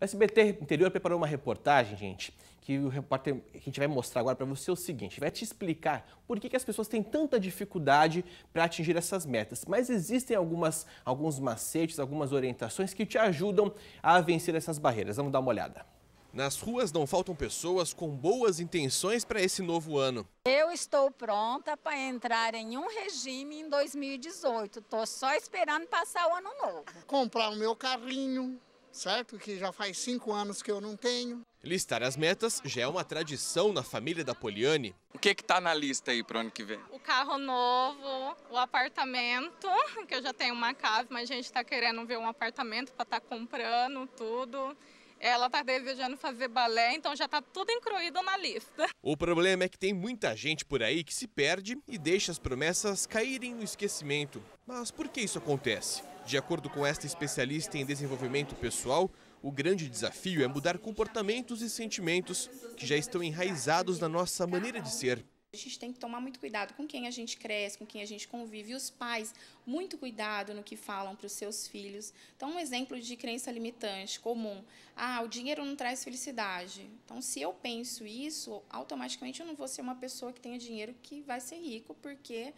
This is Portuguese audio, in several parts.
O SBT Interior preparou uma reportagem, gente, que o repórter que a gente vai mostrar agora para você é o seguinte, vai te explicar por que, que as pessoas têm tanta dificuldade para atingir essas metas. Mas existem algumas, alguns macetes, algumas orientações que te ajudam a vencer essas barreiras. Vamos dar uma olhada. Nas ruas não faltam pessoas com boas intenções para esse novo ano. Eu estou pronta para entrar em um regime em 2018. Estou só esperando passar o ano novo. Comprar o meu carrinho, certo? Que já faz cinco anos que eu não tenho. Listar as metas já é uma tradição na família da Poliane. O que está na lista aí para o ano que vem? O carro novo, o apartamento, que eu já tenho uma casa, mas a gente está querendo ver um apartamento para estar tá comprando tudo. Ela está desejando fazer balé, então já está tudo incluído na lista. O problema é que tem muita gente por aí que se perde e deixa as promessas caírem no esquecimento. Mas por que isso acontece? De acordo com esta especialista em desenvolvimento pessoal, o grande desafio é mudar comportamentos e sentimentos que já estão enraizados na nossa maneira de ser. A gente tem que tomar muito cuidado com quem a gente cresce, com quem a gente convive. E os pais, muito cuidado no que falam para os seus filhos. Então, um exemplo de crença limitante comum. Ah, o dinheiro não traz felicidade. Então, se eu penso isso, automaticamente eu não vou ser uma pessoa que tenha dinheiro que vai ser rico, porque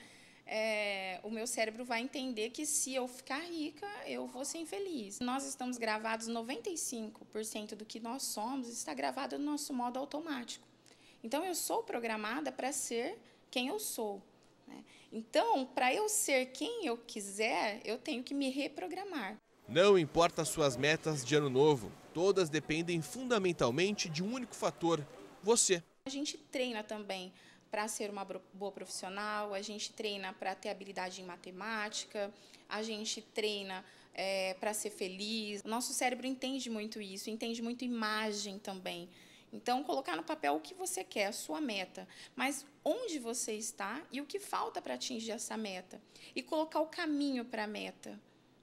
é, o meu cérebro vai entender que se eu ficar rica, eu vou ser infeliz. Nós estamos gravados, 95% do que nós somos está gravado no nosso modo automático. Então, eu sou programada para ser quem eu sou. Né? Então, para eu ser quem eu quiser, eu tenho que me reprogramar. Não importa as suas metas de ano novo, todas dependem fundamentalmente de um único fator: você. A gente treina também para ser uma boa profissional, a gente treina para ter habilidade em matemática, a gente treina é, para ser feliz. O nosso cérebro entende muito isso, entende muito imagem também. Então, colocar no papel o que você quer, a sua meta, mas onde você está e o que falta para atingir essa meta. E colocar o caminho para a meta.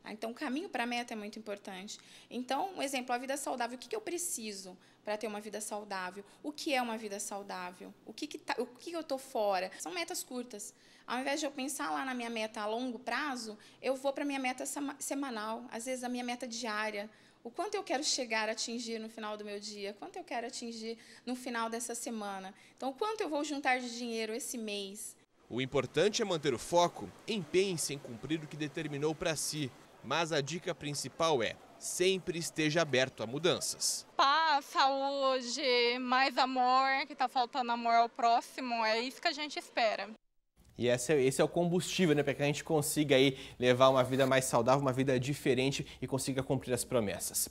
Ah, então, o caminho para a meta é muito importante. Então, um exemplo, a vida saudável. O que, que eu preciso para ter uma vida saudável? O que é uma vida saudável? O que, que, tá, o que, que eu estou fora? São metas curtas. Ao invés de eu pensar lá na minha meta a longo prazo, eu vou para a minha meta semanal, às vezes a minha meta diária. O quanto eu quero chegar a atingir no final do meu dia? Quanto eu quero atingir no final dessa semana? Então, quanto eu vou juntar de dinheiro esse mês? O importante é manter o foco, empenhe-se em cumprir o que determinou para si mas a dica principal é sempre esteja aberto a mudanças. Paz, saúde, mais amor, que está faltando amor ao próximo, é isso que a gente espera. E esse é, esse é o combustível, né, para que a gente consiga aí levar uma vida mais saudável, uma vida diferente e consiga cumprir as promessas.